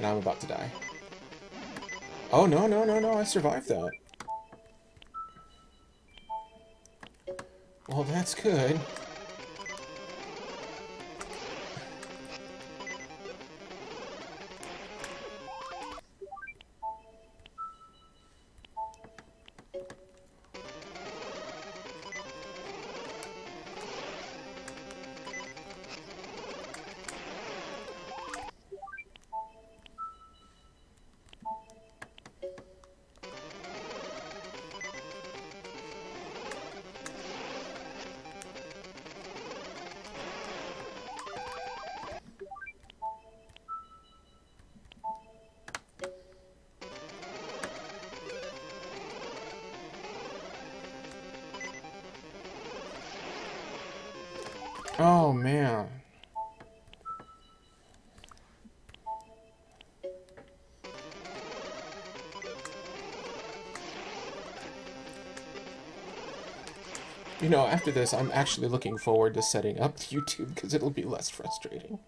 And I'm about to die. Oh, no, no, no, no, I survived that. Well, that's good. Oh, man. You know, after this, I'm actually looking forward to setting up YouTube because it'll be less frustrating.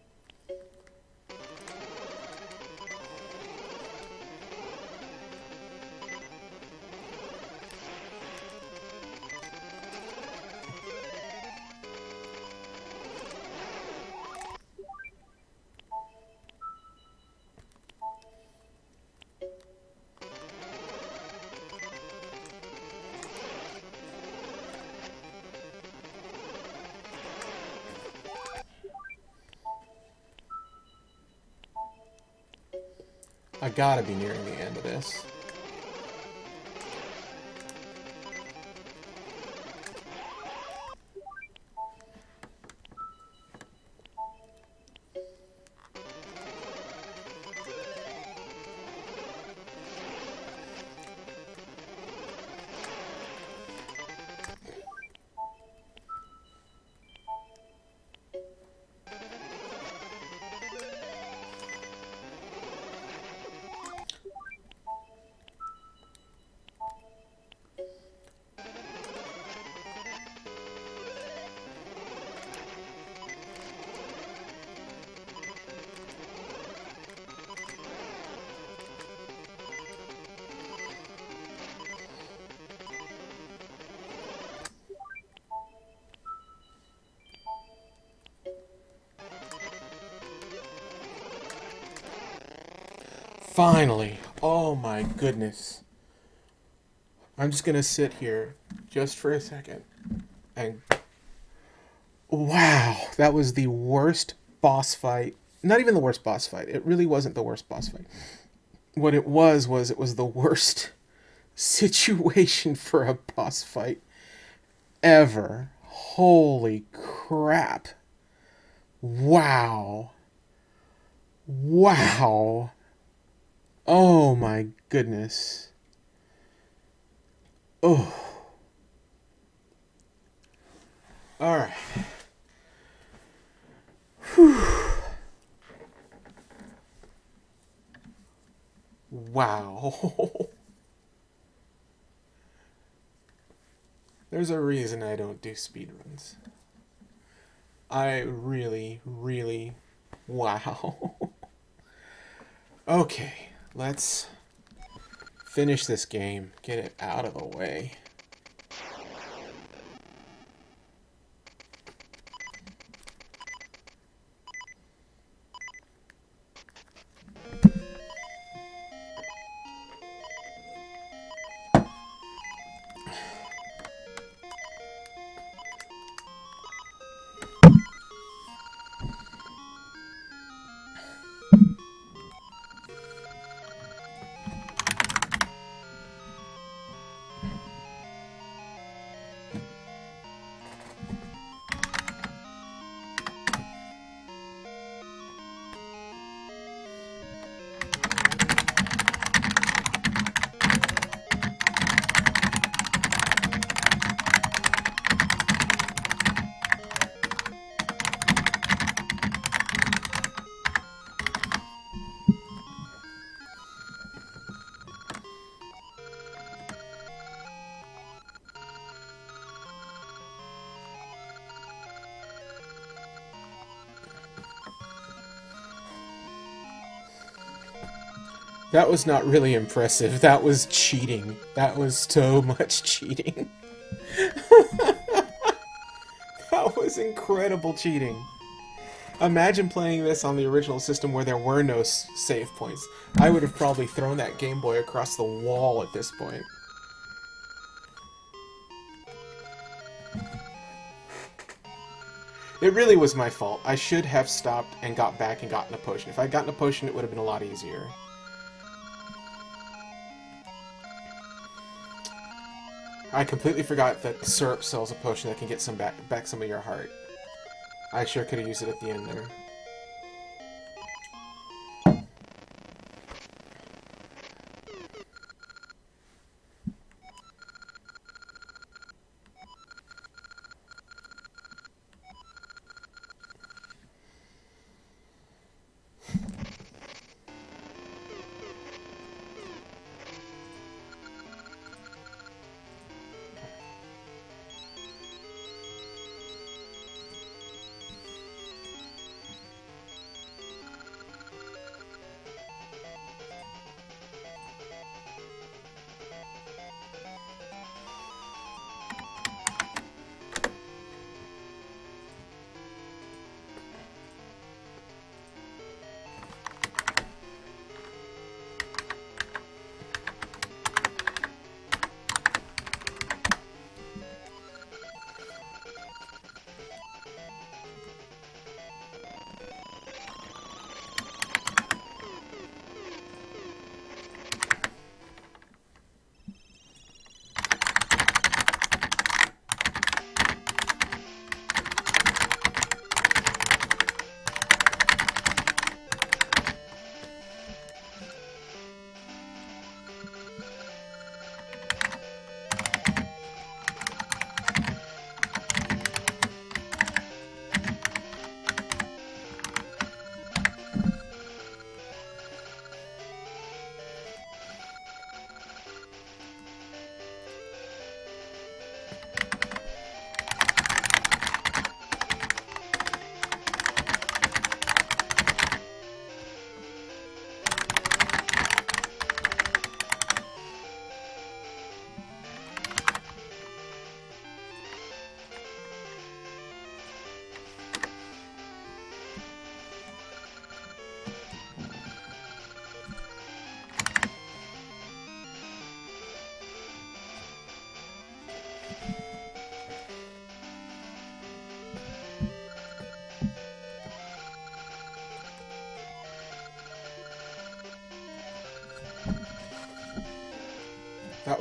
I gotta be nearing the end of this. Finally. Oh my goodness. I'm just gonna sit here just for a second and wow, that was the worst boss fight. Not even the worst boss fight. It really wasn't the worst boss fight. What it was was it was the worst situation for a boss fight ever. Holy crap. Wow. Wow. Oh my goodness. Oh. All right. Whew. Wow. There's a reason I don't do speedruns. I really, really, wow. okay. Let's finish this game, get it out of the way. That was not really impressive. That was cheating. That was so much cheating. that was incredible cheating. Imagine playing this on the original system where there were no save points. I would have probably thrown that Game Boy across the wall at this point. It really was my fault. I should have stopped and got back and gotten a potion. If I'd gotten a potion, it would have been a lot easier. I completely forgot that syrup sells a potion that can get some back, back some of your heart. I sure could have used it at the end there.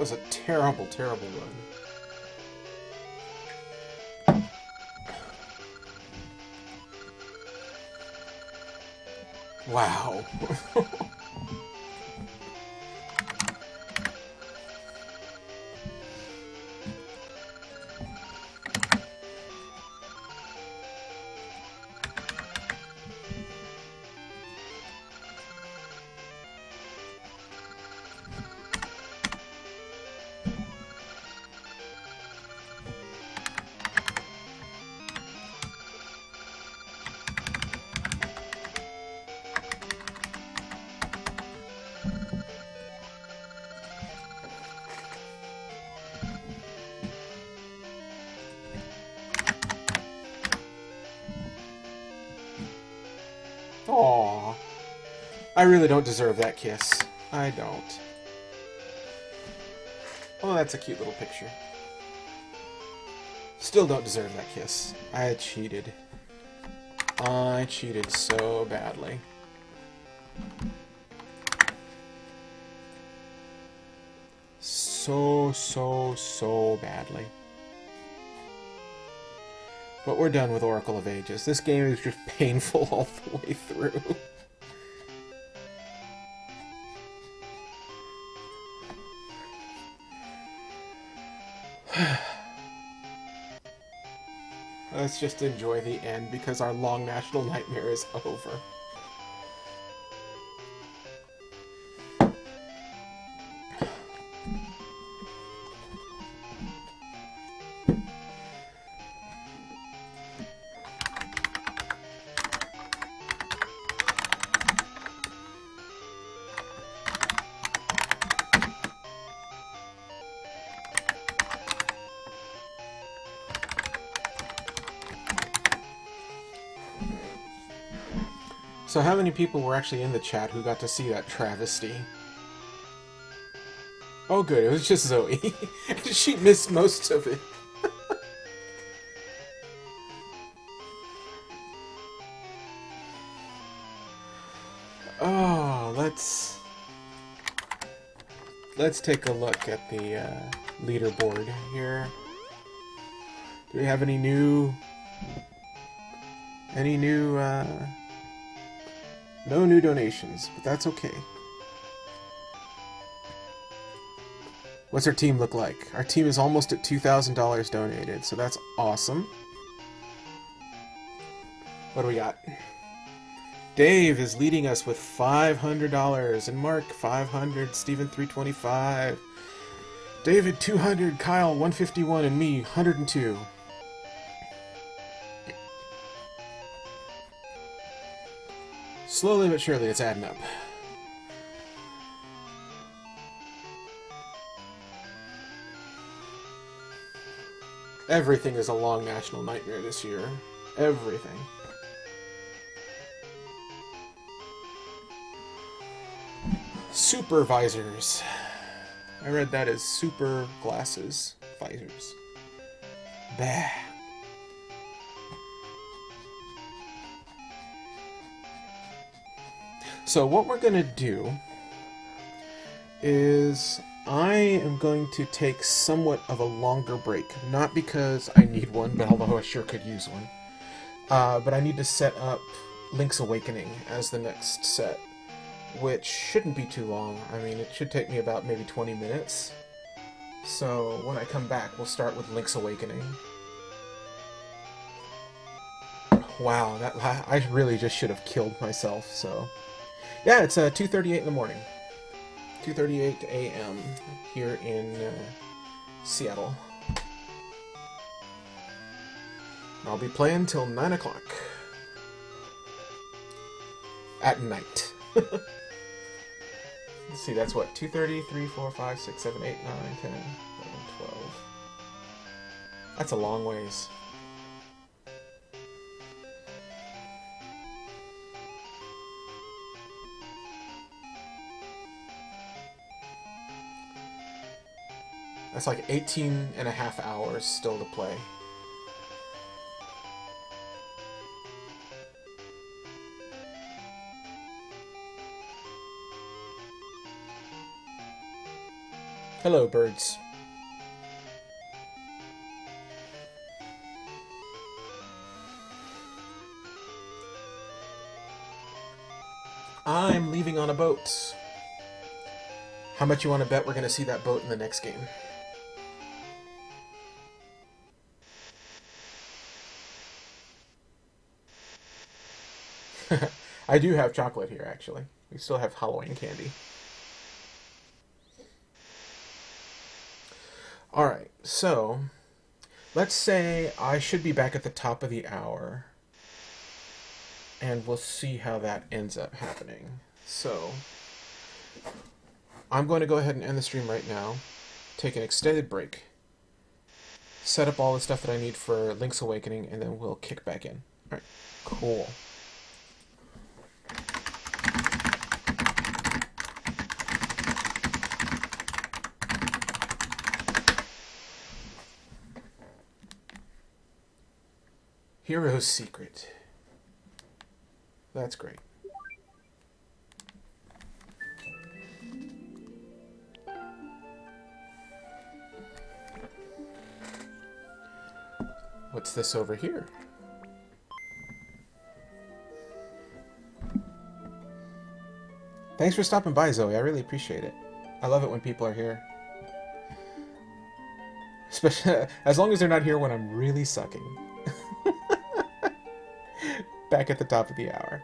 Was a terrible, terrible run. Wow. I really don't deserve that kiss. I don't. Oh, that's a cute little picture. Still don't deserve that kiss. I cheated. I cheated so badly. So, so, so badly. But we're done with Oracle of Ages. This game is just painful all the way through. Let's just enjoy the end because our long national nightmare is over. So how many people were actually in the chat who got to see that travesty? Oh good, it was just Zoe. she missed most of it. oh, let's... Let's take a look at the uh, leaderboard here. Do we have any new... Any new, uh... No new donations, but that's okay. What's our team look like? Our team is almost at $2,000 donated, so that's awesome. What do we got? Dave is leading us with $500, and Mark 500, Steven 325, David 200, Kyle 151, and me 102. Slowly but surely it's adding up. Everything is a long national nightmare this year. Everything. Supervisors. I read that as super glasses visors. Bah. So what we're going to do is I am going to take somewhat of a longer break. Not because I need one, but although I sure could use one. Uh, but I need to set up Link's Awakening as the next set, which shouldn't be too long. I mean, it should take me about maybe 20 minutes. So when I come back, we'll start with Link's Awakening. Wow, that I really just should have killed myself, so... Yeah, it's uh, 2.38 in the morning. 2.38 a.m. here in uh, Seattle. I'll be playing till 9 o'clock. At night. Let's see, that's what, 2.30, 3, 4, 5, 6, 7, 8, 9, 10, 11, 12. That's a long ways. That's like 18 and a half hours still to play. Hello, birds. I'm leaving on a boat. How much you want to bet we're going to see that boat in the next game? I do have chocolate here, actually. We still have Halloween candy. Alright, so let's say I should be back at the top of the hour. And we'll see how that ends up happening. So, I'm going to go ahead and end the stream right now, take an extended break, set up all the stuff that I need for Link's Awakening, and then we'll kick back in. Alright, cool. Hero's Secret. That's great. What's this over here? Thanks for stopping by, Zoe. I really appreciate it. I love it when people are here. Especially as long as they're not here when I'm really sucking back at the top of the hour.